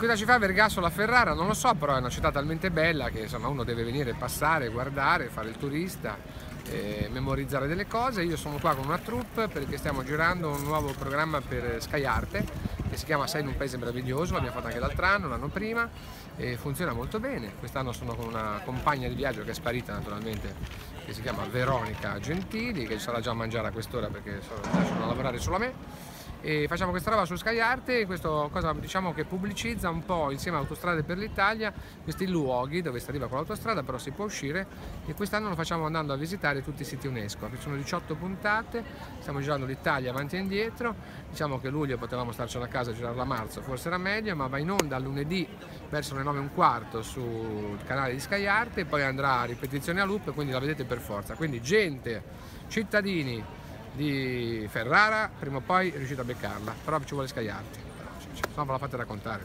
cosa ci fa Vergassola a Ferrara? Non lo so, però è una città talmente bella che insomma, uno deve venire, passare, guardare, fare il turista, eh, memorizzare delle cose. Io sono qua con una troupe perché stiamo girando un nuovo programma per Sky Arte che si chiama Sei in un paese meraviglioso, l'abbiamo fatto anche l'altro anno, l'anno prima e funziona molto bene. Quest'anno sono con una compagna di viaggio che è sparita naturalmente, che si chiama Veronica Gentili, che sarà già a mangiare a quest'ora perché sono a lavorare solo a me e facciamo questa roba su Sky Arte, questo cosa diciamo che pubblicizza un po' insieme a Autostrade per l'Italia questi luoghi dove si arriva con l'autostrada però si può uscire. E quest'anno lo facciamo andando a visitare tutti i siti UNESCO, ci sono 18 puntate, stiamo girando l'Italia avanti e indietro, diciamo che luglio potevamo starcene a casa e girarla a marzo, forse era meglio, ma va in onda lunedì verso le 9 e un quarto sul canale di Sky Arte e poi andrà a ripetizione a loop, quindi la vedete per forza, quindi gente, cittadini, di Ferrara, prima o poi riuscite a beccarla, però ci vuole scagliarti, se no ve la fate raccontare.